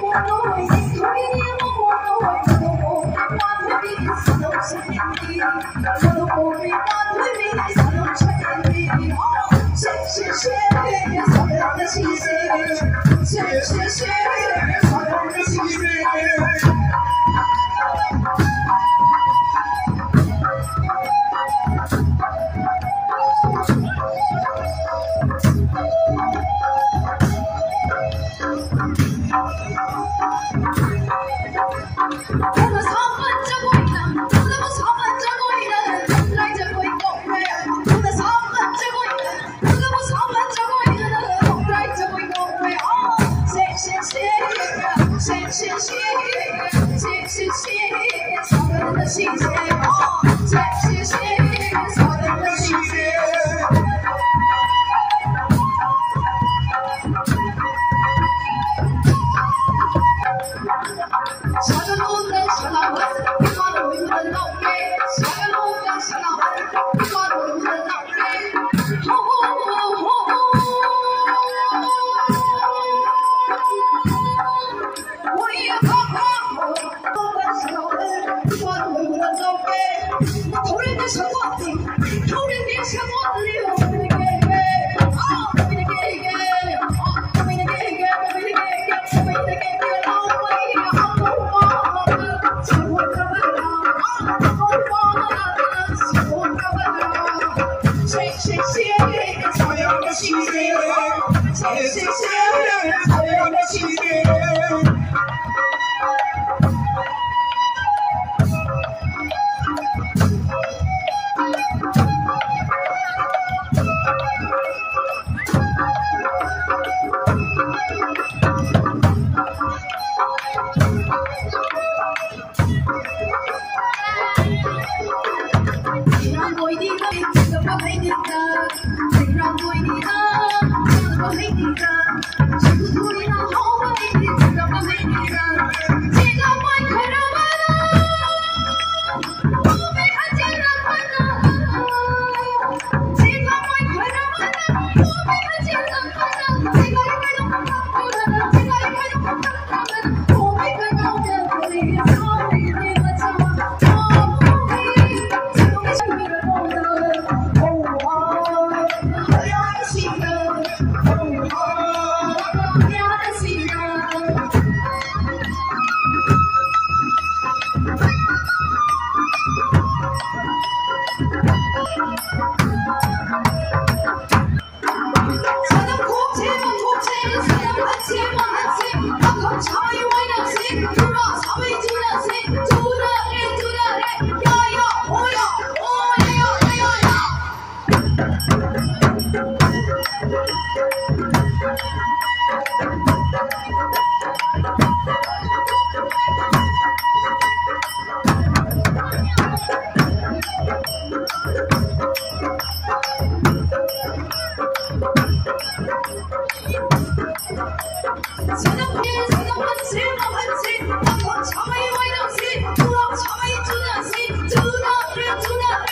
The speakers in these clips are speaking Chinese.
wooh wooh we're 谢谢。招兵，投人别嫌我低，投人别嫌我丑，给你给给，啊，给你给给，啊，给你给给，给你给给你给你给你老快，啊，高花，幸福到不了，啊，高花，幸福到不了，谢谢谢，草原的起点，谢谢谢，草原的起点。I did.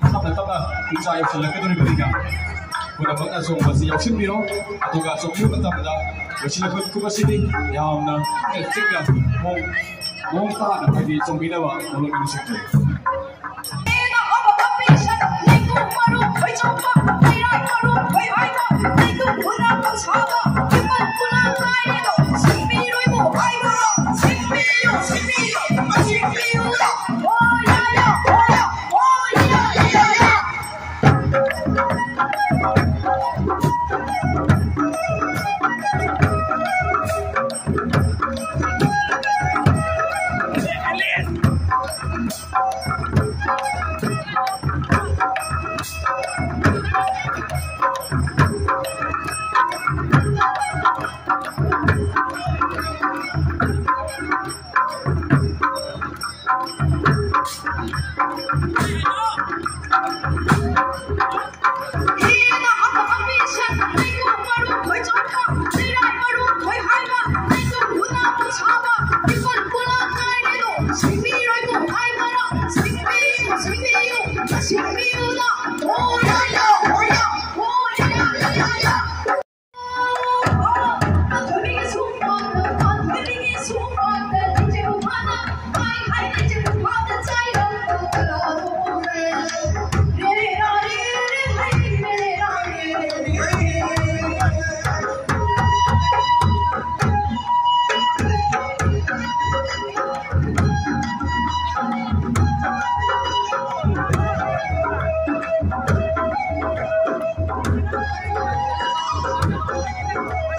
ကျွန်တော်တို့ကတော့ဒီစာရေးဆက်လက်ကြိုးပြီးတော့ဘုရားဘုရားဆုံးပါစီရောက်ရှိပြီးတော့အတူကဆုံးမြတ်တာပဒါဝရှိလက်ကိုကိုပါစီတင်ရအောင်နော်အဲ့ဒီကဘုံဘုံသားနဲ့ပြည်စုံပြီးတော့ဘုလိုမျိုးရှိတယ်။ 哎，好！你的阿爸阿妈是什？能够把路会走到，能够把路会开到，能够遇到好茶吧，一般不拉开的路，身边有人开马路，身边有，身边有，身边有那。Oh.